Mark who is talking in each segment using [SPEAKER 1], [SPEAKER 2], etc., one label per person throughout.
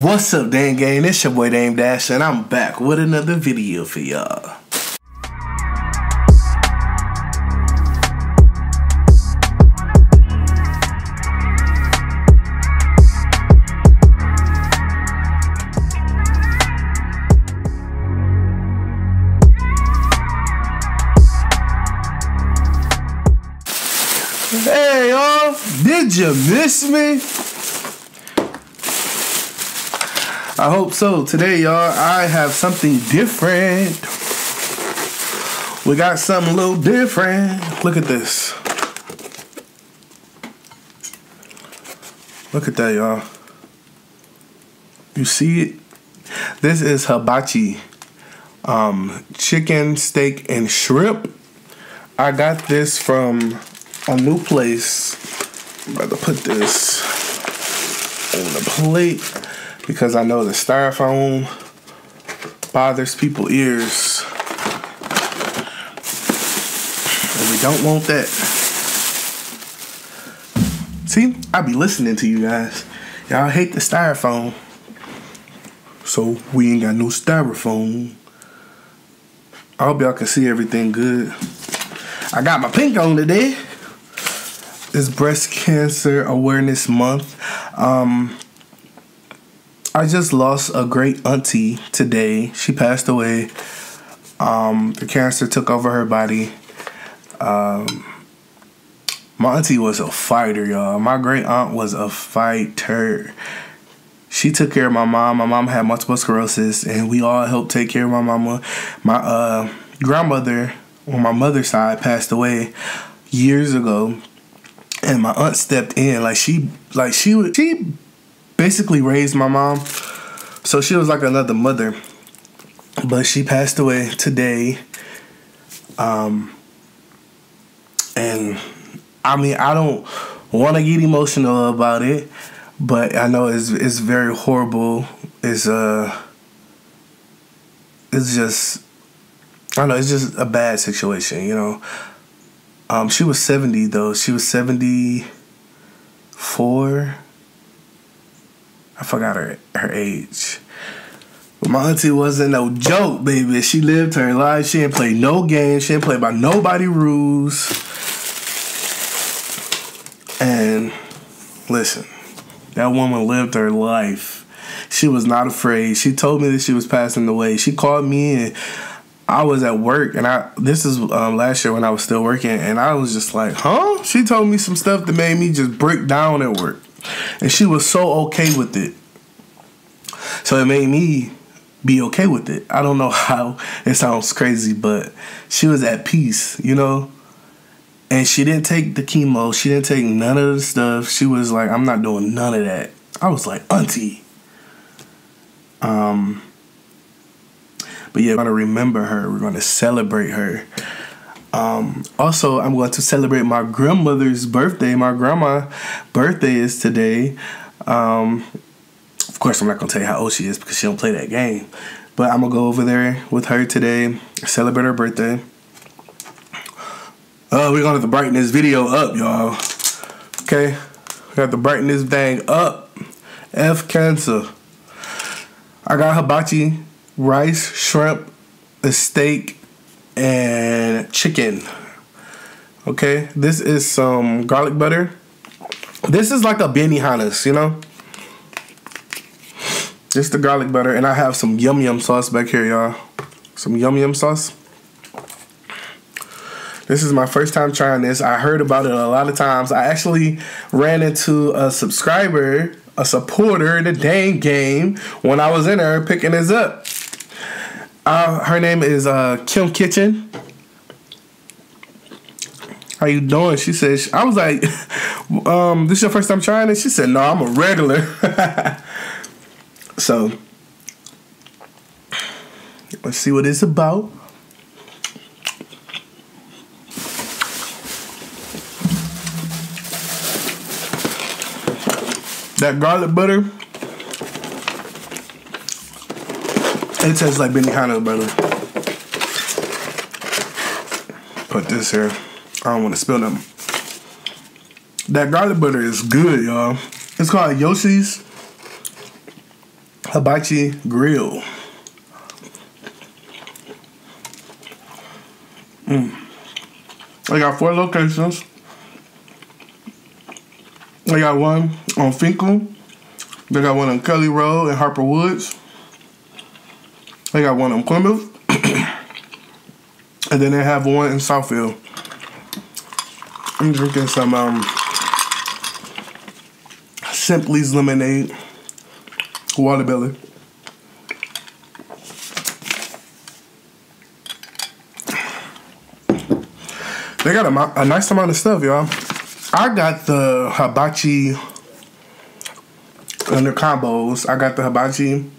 [SPEAKER 1] What's up, Dame Gang? It's your boy Dame Dash, and I'm back with another video for y'all. Hey y'all, did you miss me? I hope so. Today, y'all, I have something different. We got something a little different. Look at this. Look at that, y'all. You see it? This is hibachi. Um, chicken, steak, and shrimp. I got this from a new place. I'm about to put this on the plate because I know the styrofoam bothers people's ears. And we don't want that. See, I be listening to you guys. Y'all hate the styrofoam. So we ain't got no styrofoam. I hope y'all can see everything good. I got my pink on today. It's Breast Cancer Awareness Month. Um, I just lost a great auntie today. She passed away. Um, the cancer took over her body. Um, my auntie was a fighter, y'all. My great aunt was a fighter. She took care of my mom. My mom had multiple sclerosis, and we all helped take care of my mama. My uh, grandmother on my mother's side passed away years ago, and my aunt stepped in. Like she, like she would, she basically raised my mom. So she was like another mother. But she passed away today. Um and I mean I don't want to get emotional about it, but I know it's it's very horrible. It's uh it's just I know, it's just a bad situation, you know. Um she was 70 though. She was 74 I forgot her her age. But my auntie wasn't no joke, baby. She lived her life. She didn't play no games. She didn't play by nobody rules. And listen, that woman lived her life. She was not afraid. She told me that she was passing away. She called me and I was at work, and I this is um, last year when I was still working, and I was just like, huh? She told me some stuff that made me just break down at work. And she was so okay with it. So it made me be okay with it. I don't know how it sounds crazy, but she was at peace, you know? And she didn't take the chemo. She didn't take none of the stuff. She was like, I'm not doing none of that. I was like, Auntie. Um but yeah, we're gonna remember her. We're gonna celebrate her. Um, also, I'm going to celebrate my grandmother's birthday. My grandma' birthday is today. Um, of course, I'm not gonna tell you how old she is because she don't play that game. But I'm gonna go over there with her today, celebrate her birthday. Oh, we're gonna have to brighten this video up, y'all. Okay, we got to brighten this thing up. F cancer. I got hibachi, rice, shrimp, a steak, and chicken. Okay, this is some garlic butter. This is like a Benihana's, you know? Just the garlic butter, and I have some yum yum sauce back here, y'all. Some yum yum sauce. This is my first time trying this. I heard about it a lot of times. I actually ran into a subscriber, a supporter in the Dame Gang when I was in there picking this up. Uh, her name is uh, Kim Kitchen. How you doing? She said. I was like, um, "This your first time trying it?" She said, "No, I'm a regular." so let's see what it's about. That garlic butter It tastes like Benihana butter. Put this here. I don't want to spill them. That garlic butter is good, y'all. It's called Yoshi's. Hibachi Grill. Mm. I got four locations. I got one on Fenkell. They got one on Kelly Road and Harper Woods. They got one in Plymouth. and then they have one in Southfield. I'm drinking some um, Simply's lemonade, watermelon. They got a, a nice amount of stuff, y'all. I got the hibachi under combos. I got the hibachi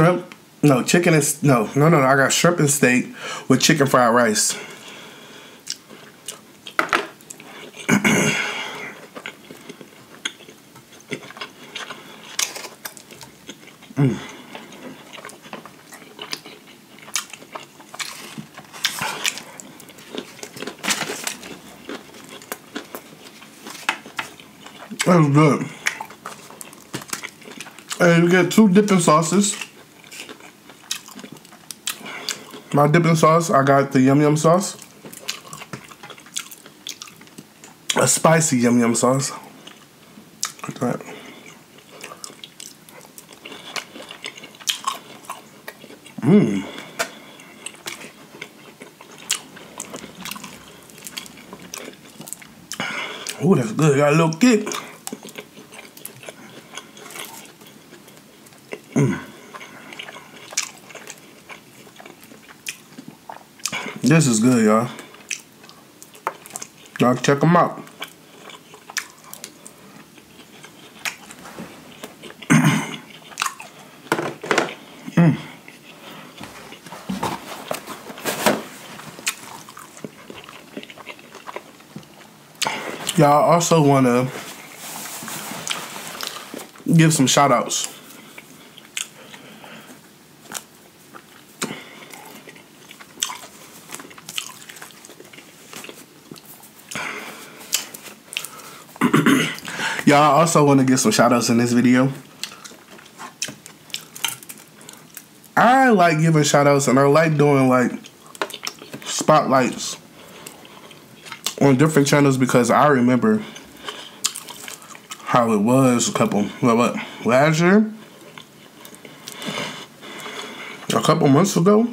[SPEAKER 1] shrimp. No, chicken and no, no, no, no. I got shrimp and steak with chicken fried rice. mm. That was good. And you get two dipping sauces. My dipping sauce, I got the yum yum sauce. A spicy yum yum sauce. Like that. Mmm. Oh, that's good. Got a little kick. This is good, y'all. Y'all check them out. Y'all also want to give some shout outs. Y'all also want to get some shout outs in this video. I like giving shout outs and I like doing like spotlights on different channels because I remember how it was a couple what, what last year a couple months ago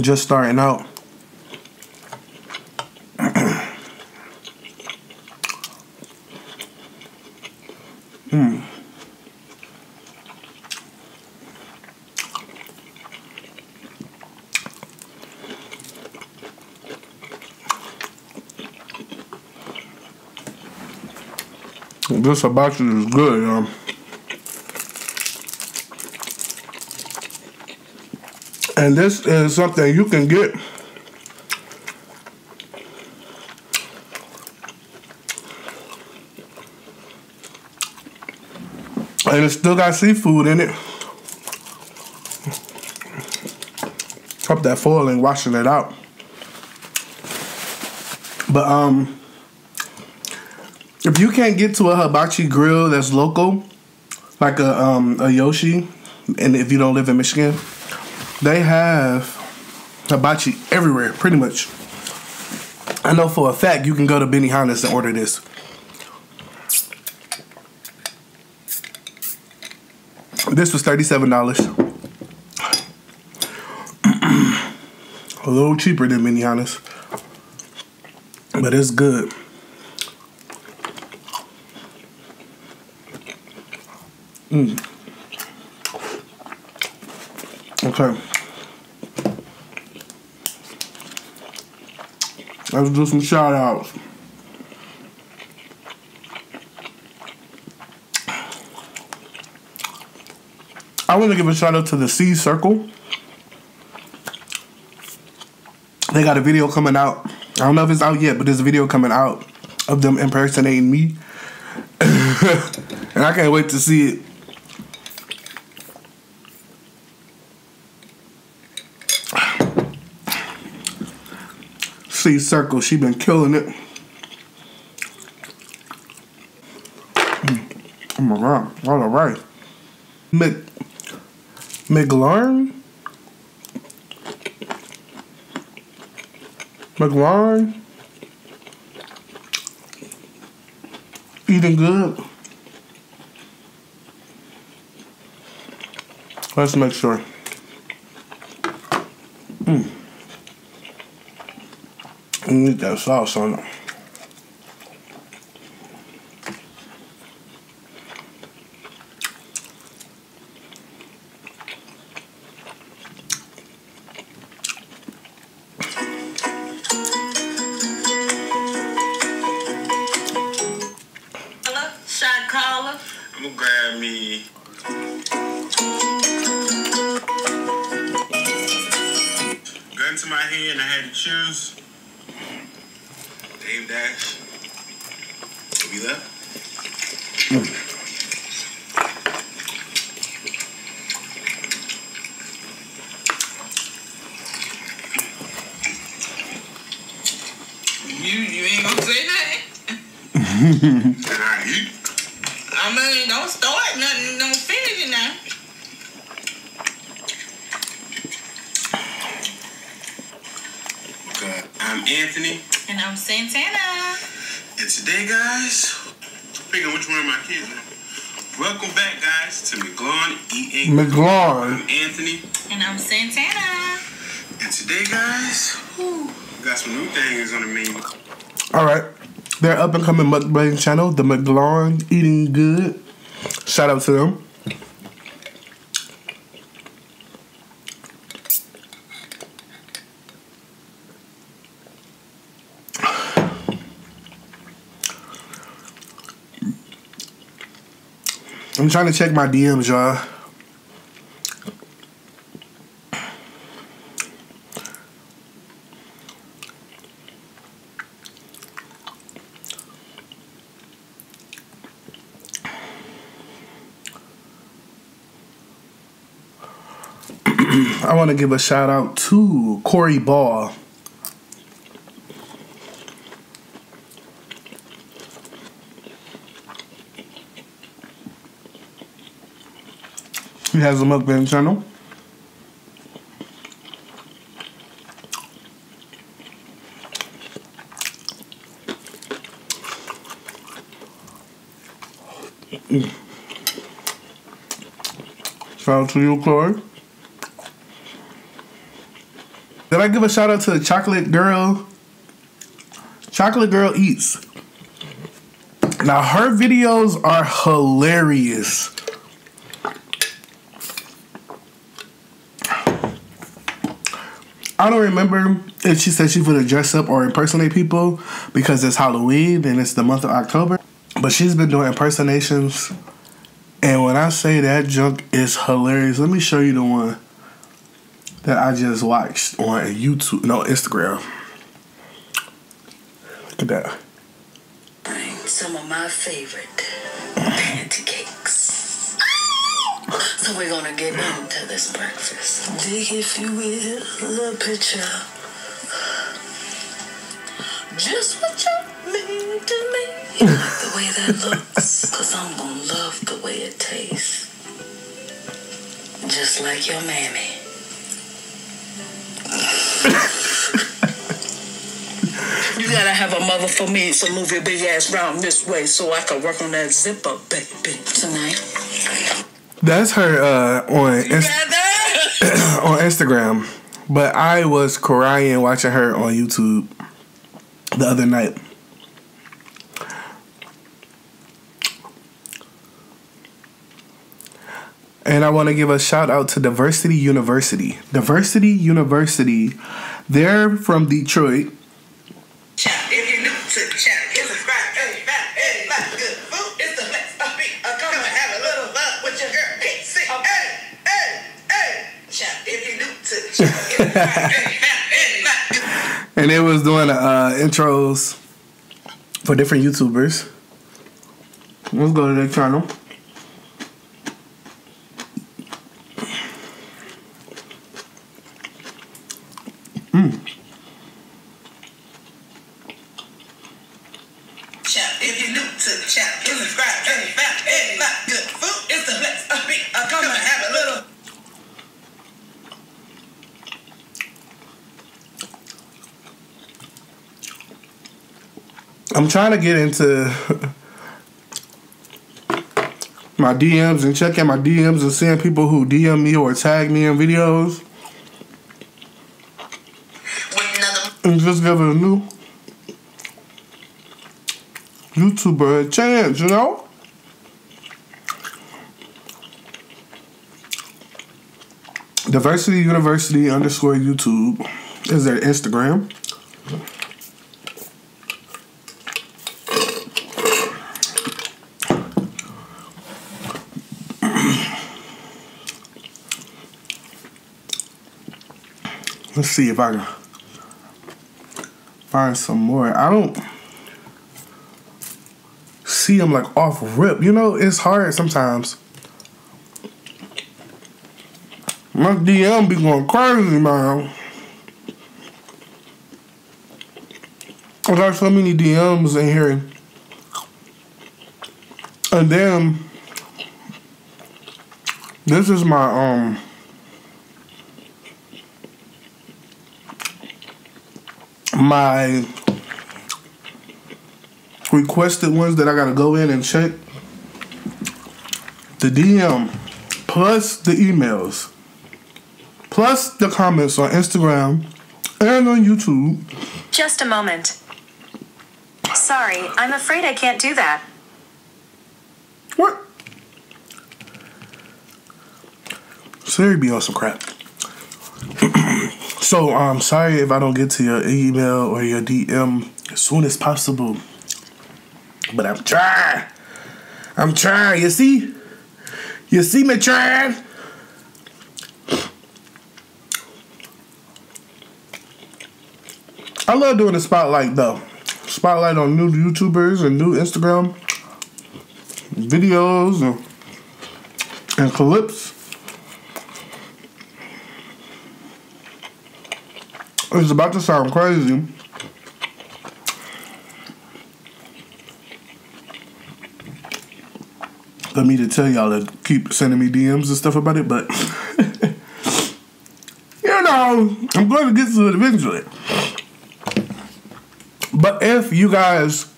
[SPEAKER 1] just starting out This hibachi is good, y'all. And this is something you can get And it still got seafood in it. Up that foil and washing it out. But um if you can't get to a hibachi grill that's local, like a um a Yoshi, and if you don't live in Michigan, they have hibachi everywhere, pretty much. I know for a fact you can go to Benihana's and order this. This was $37. a little cheaper than Benihana's. But it's good. Mm. Okay. Let's do some shout outs. I want to give a shout out to the C Circle. They got a video coming out. I don't know if it's out yet, but there's a video coming out of them impersonating me. and I can't wait to see it. C Circle, she been killing it. Mm. Oh my god, all right. Mc McLaurin? McLaurin? Eating good? Let's make sure. Need that sauce on it. McLaurin. I
[SPEAKER 2] eat?
[SPEAKER 3] I mean, don't start nothing, don't finish nothing.
[SPEAKER 2] Okay,
[SPEAKER 3] I'm Anthony. And I'm Santana.
[SPEAKER 4] And today, guys,
[SPEAKER 2] I'm picking up which one of my kids is now. Welcome back, guys, to McGlarn Eating. McGlarn. I'm Anthony.
[SPEAKER 3] And I'm Santana.
[SPEAKER 2] And today, guys,
[SPEAKER 4] whew, got some new things on the menu.
[SPEAKER 1] All right. Their up and coming mukbang channel, the McLaurin Eating Good. Shout out to them. I'm trying to check my DMs, y'all. I want to give a shout out to Corey Ball. He has a mukbang channel. Shout out to you, Corey. Did I give a shout out to the Chocolate Girl? Chocolate Girl Eats. Now her videos are hilarious. I don't remember if she said she would dress up or impersonate people because it's Halloween and it's the month of October. But she's been doing impersonations. And when I say that junk is hilarious, let me show you the one that I just watched on YouTube, no Instagram. Look at that.
[SPEAKER 5] Some of my favorite pancakes. So we're gonna get into this breakfast. Dig, if you will, the picture. Just what you mean to me. the way that looks, cause I'm gonna love the way it tastes. Just like your mammy. You gotta have a mother for me, so move your big ass round this way so I can work on that zip zipper, baby, tonight.
[SPEAKER 1] That's her uh, on Inst- on Instagram, but I was crying watching her on YouTube the other night. And I want to give a shout out to Diversity University. Diversity University, they're from Detroit. and it was doing uh, intros for different YouTubers. Let's go to their channel.
[SPEAKER 5] If you're new to the channel, subscribe,
[SPEAKER 1] I'm trying to get into my DMs and checking my DMs and seeing people who DM me or tag me in videos and just give a new YouTuber a chance, you know? Diversity University underscore YouTube is their Instagram. Let's see if I can find some more. I don't see them like off rip. You know, it's hard sometimes. My DM be going crazy, man. I got so many DMs in here. And then this is my um my requested ones that I gotta go in and check. The DM plus the emails plus the comments on Instagram and on YouTube.
[SPEAKER 6] Just a moment. Sorry, I'm afraid I can't do that.
[SPEAKER 1] What? Siri be on some crap. So I'm sorry if I don't get to your email or your DM as soon as possible. But I'm trying. I'm trying. You see? You see me trying? I love doing the spotlight though. Spotlight on new YouTubers and new Instagram videos and, and clips. It's about to sound crazy. For me to tell y'all to keep sending me DMs and stuff about it, but you know, I'm going to get to it eventually. But if you guys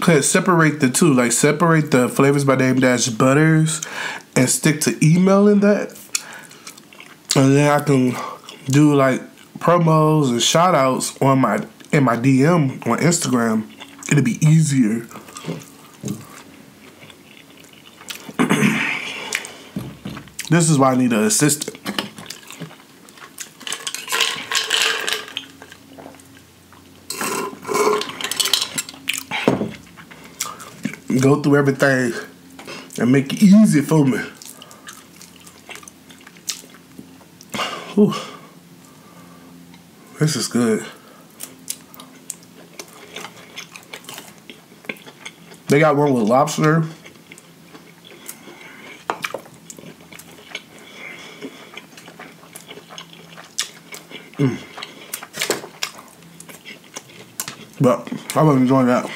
[SPEAKER 1] could separate the two, like separate the Flavas By Dame Dash butters and stick to emailing that, and then I can do like promos and shout outs on my in my DM on Instagram, it'll be easier. this is why I need an assistant. Go through everything and make it easy for me. Whew. This is good. They got one with lobster. Mm. But I was enjoying that.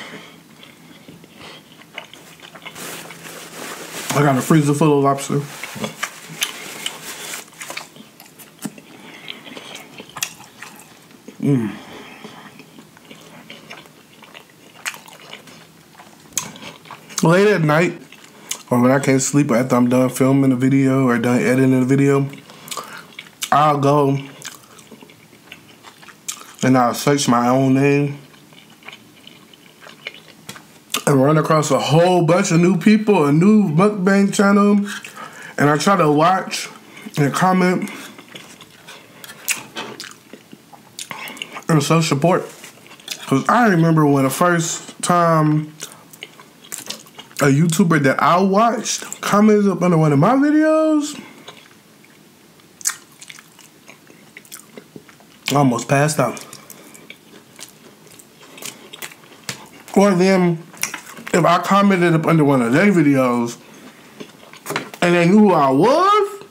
[SPEAKER 1] I got a freezer full of lobster. Mm. late at night or when I can't sleep after I'm done filming a video or done editing a video, I'll go and I'll search my own name and run across a whole bunch of new people, a new mukbang channel, and I try to watch and comment show support. Cause I remember when the first time a YouTuber that I watched commented up under one of my videos. I almost passed out. Or then, if I commented up under one of their videos and they knew who I was,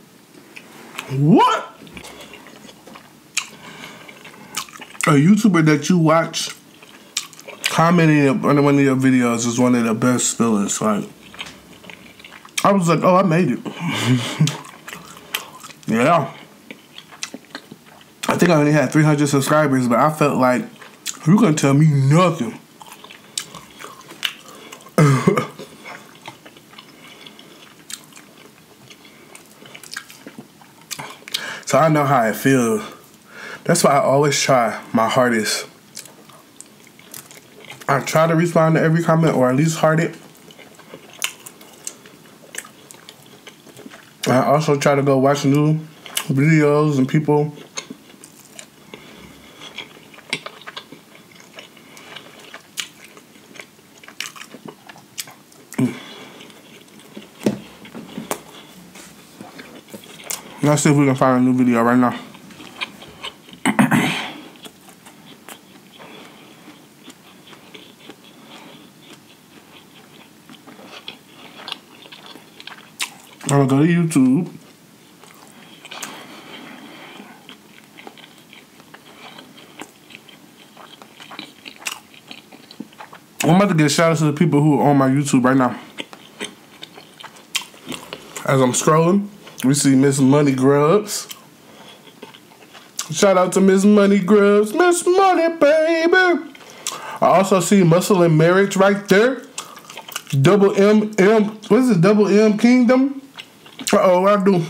[SPEAKER 1] what? a YouTuber that you watch commenting on one of your videos is one of the best feelings. Like, I was like, oh, I made it. yeah. I think I only had 300 subscribers, but I felt like you can tell me nothing. so I know how it feels. That's why I always try my hardest. I try to respond to every comment or at least heart it. I also try to go watch new videos and people. Let's see if we can find a new video right now. Gonna go to YouTube. I'm about to get shout outs to the people who are on my YouTube right now. As I'm scrolling, we see Miss Money Grubs. Shout out to Miss Money Grubs. Miss Money, baby. I also see Muscle and Marriage right there. Double M M what is it? Double M Kingdom? Oh, I do.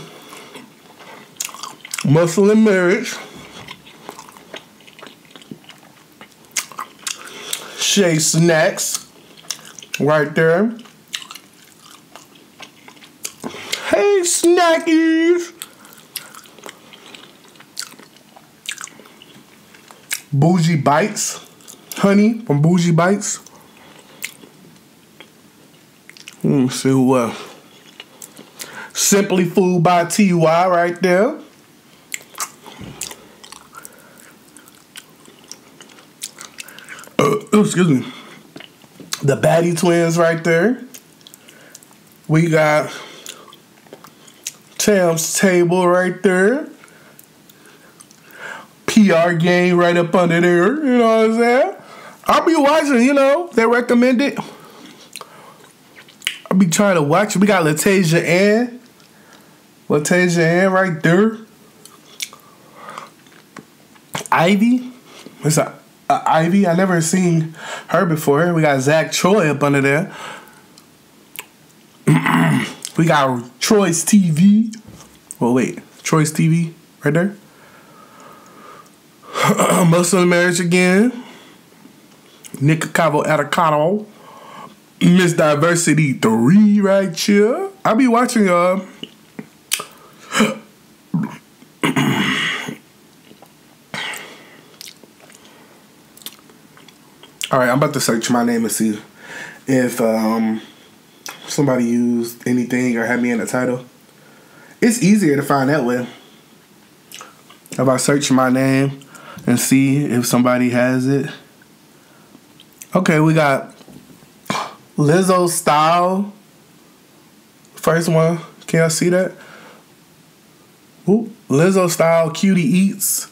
[SPEAKER 1] Muscle and Marriage. Shay Snacks. Right there. Hey Snackies. Bougie Bites. Honey from Bougie Bites. Let me see who else. Simply Food by TY right there. Uh, excuse me. The Batty Twins right there. We got Tam's Table right there. PR game right up under there. You know what I'm saying? I'll be watching, you know, they recommend it. I'll be trying to watch. We got Latasia Ann. Latasia Ann right there. Ivy. What's that? Uh, Ivy. I never seen her before. We got Zach Troy up under there. we got Troy's TV. Well, wait. Troy's TV right there. Muslim marriage again. Nick Cavo Atacado. Miss Diversity 3 right here. I'll be watching y'all. All right, I'm about to search my name and see if um, somebody used anything or had me in the title. It's easier to find that way. If I search my name and see if somebody has it. Okay, we got Lizzo Style. First one. Can y'all see that? Ooh, Lizzo Style Cutie Eats.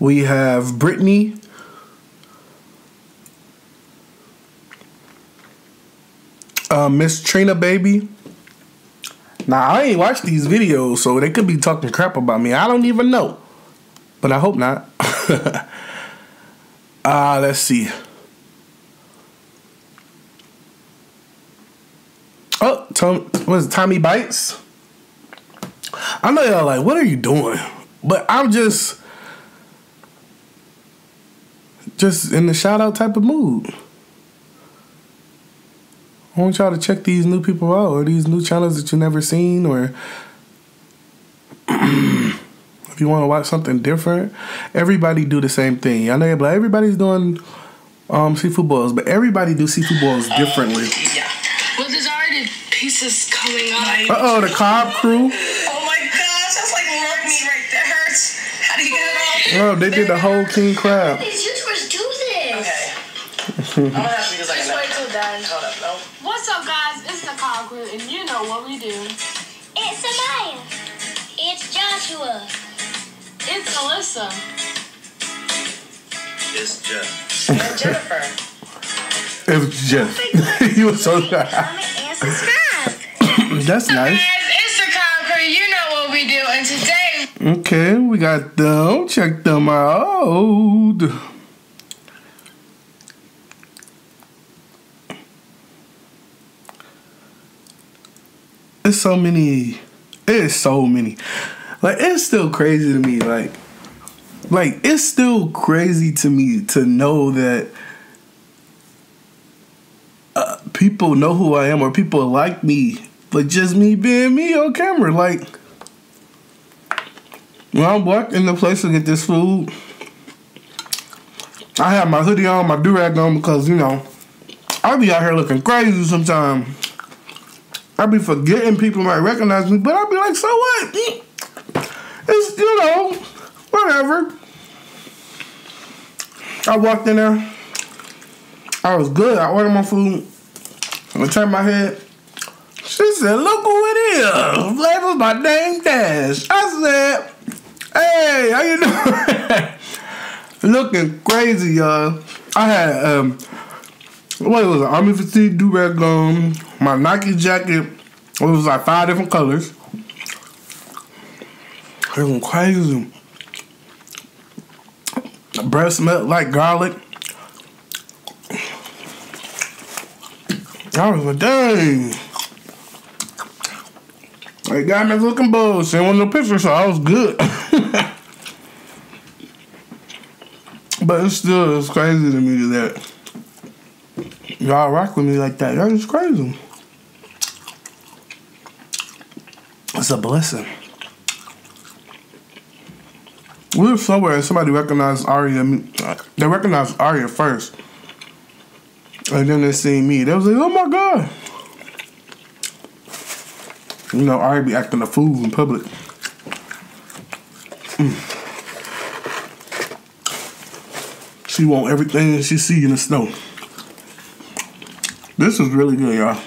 [SPEAKER 1] We have Brittany. Uh, Miss Trina Baby. Now I ain't watched these videos, so they could be talking crap about me. I don't even know, but I hope not. Ah, uh, let's see. Oh, Tom, what is it, Tommy Bites? I know y'all like, what are you doing? But I'm just, just in the shout out type of mood. I want y'all to check these new people out or these new channels that you never seen or if you want to watch something different. Everybody do the same thing. I know you're like everybody's doing um, seafood boils, but everybody do seafood boils differently.
[SPEAKER 5] Yeah. Well, there's already pieces coming up.
[SPEAKER 1] Uh oh, the Cobb crew.
[SPEAKER 5] Oh my gosh, that's like love me right there. Hurts. How do you get it off?
[SPEAKER 1] Oh, they did the whole king crab.
[SPEAKER 7] These YouTubers do this.
[SPEAKER 5] Okay. I'm gonna have to use like
[SPEAKER 8] do.
[SPEAKER 7] It's Amaya. It's Joshua.
[SPEAKER 8] It's Alyssa.
[SPEAKER 4] It's Jeff.
[SPEAKER 5] And Jennifer.
[SPEAKER 1] It was Jeff. you were so
[SPEAKER 7] Comment and subscribe.
[SPEAKER 1] That's nice.
[SPEAKER 8] Guys, it's the Kyle You know what we do, and today
[SPEAKER 1] Okay, we got them. Check them out. It's so many. It's so many. Like it's still crazy to me. Like, like it's still crazy to me to know that uh, people know who I am or people like me, but just me being me on camera. Like when I'm walking the place to get this food, I have my hoodie on, my do rag on because you know I be out here looking crazy sometimes. I be forgetting people might recognize me, but I'd be like, so what? It's you know, whatever. I walked in there. I was good. I ordered my food. I turned my head. She said, look who it is. Flavas By Dame Dash. I said, hey, how you doing? Looking crazy, y'all. I had um what was it, Army fatigue do rag on, my Nike jacket. It was like five different colors. Looking crazy. The breath smelled like garlic. I was like, dang. They got me looking bullshit on the picture, so I was good. but it's still it's crazy to me that y'all rock with me like that. That is crazy. It's a blessing. We were somewhere and somebody recognized Aria. They recognized Aria first. And then they seen me. They was like, oh my God. You know, Aria be acting a fool in public. Mm. She want everything she see in the snow. This is really good, y'all.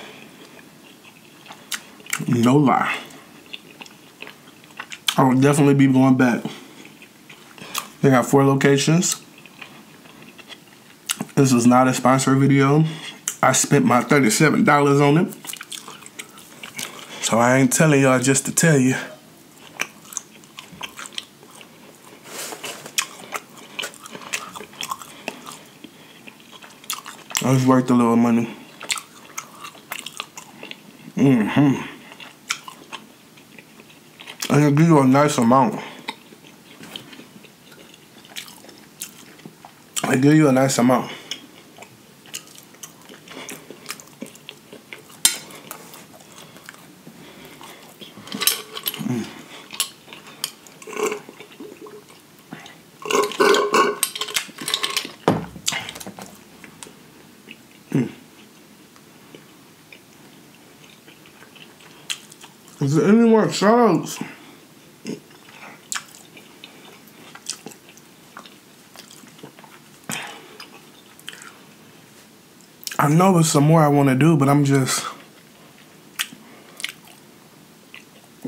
[SPEAKER 1] No lie. I will definitely be going back. They got four locations. This is not a sponsor video. I spent my $37 on it. So I ain't telling y'all just to tell you. I was worth a little money. Mm-hmm. It'll give you a nice amount. They give you a nice amount. Mm. Mm. Is there any more shoutouts? I know there's some more I want to do, but I'm just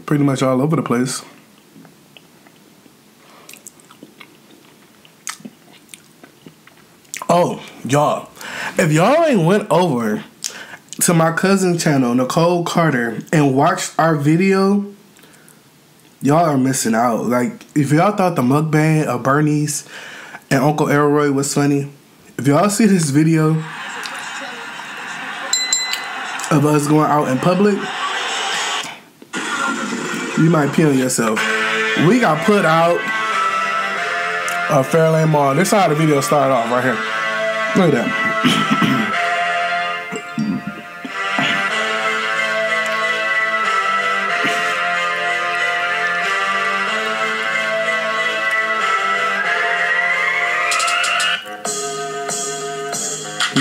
[SPEAKER 1] pretty much all over the place. Oh, y'all. If y'all ain't went over to my cousin channel, Nicole Carter, and watched our video, y'all are missing out. Like, if y'all thought the mukbang of Bernice and Uncle Elroy was funny, if y'all see this video of us going out in public, you might pee on yourself. We got put out of Fairlane Mall. This is how the video started off right here. Look at that.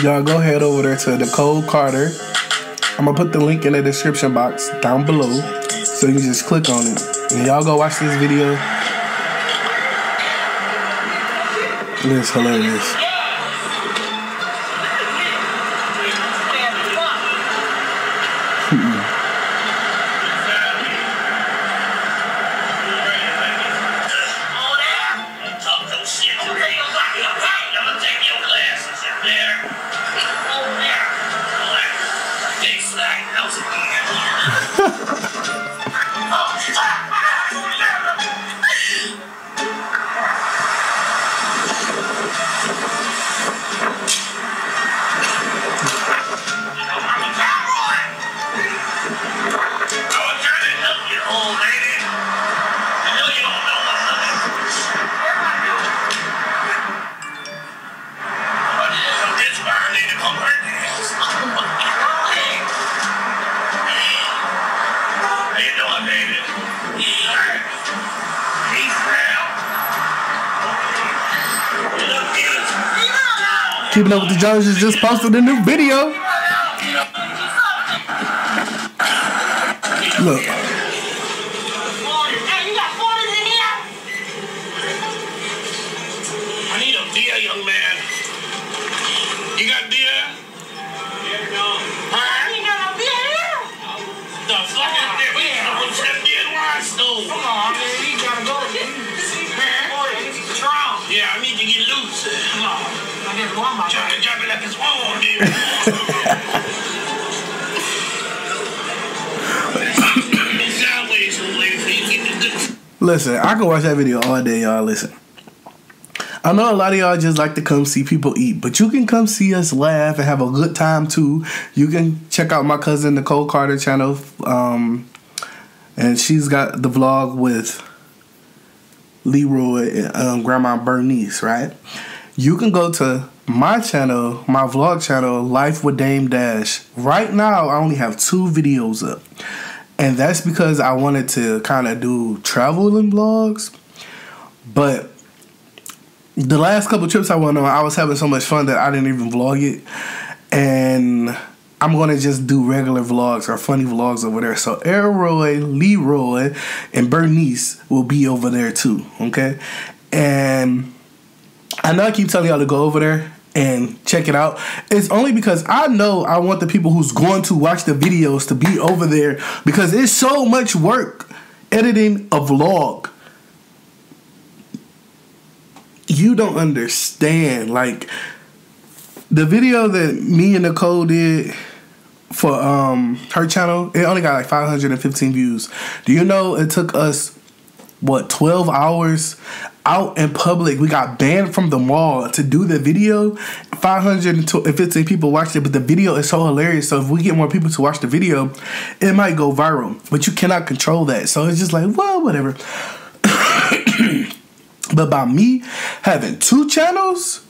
[SPEAKER 1] Y'all go head over there to Nicole Carter. I'm gonna put the link in the description box down below. So you just click on it. And y'all go watch this video. It's hilarious. Keeping Up with the Joneses just posted a new video. Look.
[SPEAKER 4] I need a beer, young man. You got beer? Huh? The fuck is that beer? What's that beer in wine store? Come on, man. You gotta go. Yeah, I need to get loose.
[SPEAKER 1] Listen, I can watch that video all day, y'all. Listen. I know a lot of y'all just like to come see people eat, but you can come see us laugh and have a good time too. You can check out my cousin Nicole Carter channel, um, and she's got the vlog with Leroy and um, Grandma Bernice, right? You can go to my channel, my vlog channel, Life with Dame Dash. Right now, I only have two videos up. And that's because I wanted to kind of do traveling vlogs. But the last couple trips I went on, I was having so much fun that I didn't even vlog it. And I'm gonna just do regular vlogs or funny vlogs over there. So Elroy, Leroy, and Bernice will be over there too. Okay, and I know I keep telling y'all to go over there and check it out. It's only because I know I want the people who's going to watch the videos to be over there because it's so much work editing a vlog. You don't understand. Like the video that me and Nicole did for um her channel, it only got like 515 views. Do you know it took us what 12 hours out in public? We got banned from the mall to do the video. 515 people watched it, but the video is so hilarious. So if we get more people to watch the video, it might go viral. But you cannot control that. So it's just like, well, whatever. but by me having two channels,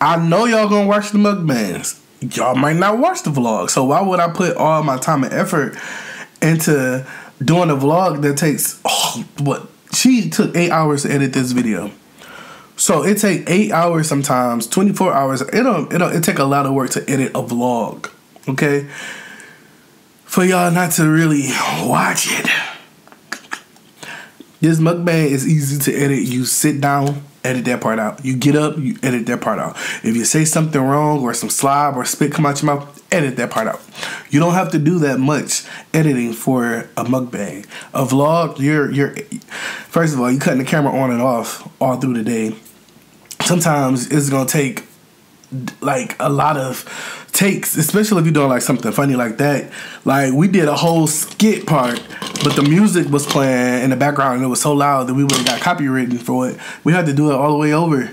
[SPEAKER 1] I know y'all gonna watch the mukbangs. Y'all might not watch the vlog. So why would I put all my time and effort into doing a vlog that takes oh, what she took eight hours to edit this video. So it take eight hours sometimes, twenty four hours. It don't it don't it take a lot of work to edit a vlog. Okay, for y'all not to really watch it. This mukbang is easy to edit. You sit down, edit that part out. You get up, you edit that part out. If you say something wrong or some slob or spit come out your mouth, edit that part out. You don't have to do that much editing for a mukbang. A vlog, you're you're first of all, you're cutting the camera on and off all through the day. Sometimes it's gonna take like a lot of takes, especially if you're doing like something funny like that. Like we did a whole skit part, but the music was playing in the background and it was so loud that we would have got copywritten for it. We had to do it all the way over.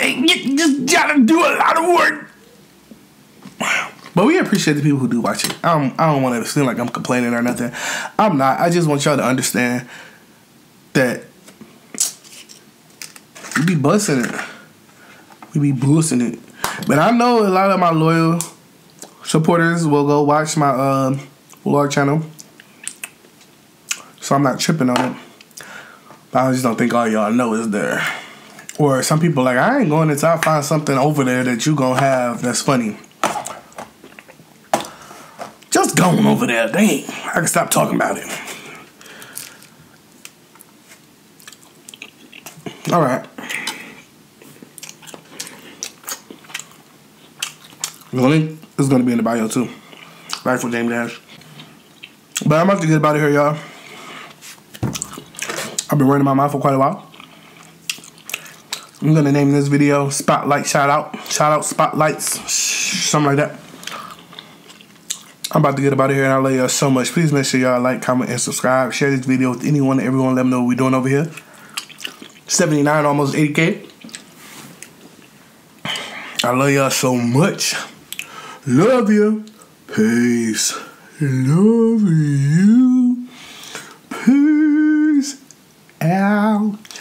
[SPEAKER 1] And you just gotta do a lot of work. But we appreciate the people who do watch it. I don't, I don't want to seem like I'm complaining or nothing. I'm not. I just want y'all to understand that we be busting it. We be boosting it. But I know a lot of my loyal supporters will go watch my uh, vlog channel. So I'm not tripping on it. But I just don't think all y'all know is there. Or some people like, I ain't going until I find something over there that you gonna have that's funny. Just going over there. Dang. I can stop talking about it. Alright. The link is gonna be in the bio too. Right for James Dash. But I'm about to get about it here, y'all. I've been running my mouth for quite a while. I'm gonna name this video Spotlight Shout Out. Shout out Spotlights. Something like that. I'm about to get about it here and I love y'all so much. Please make sure y'all like, comment, and subscribe. Share this video with anyone and everyone. Let them know what we're doing over here. 79, almost 80k. I love y'all so much. Love you. Peace. Love you. Peace out.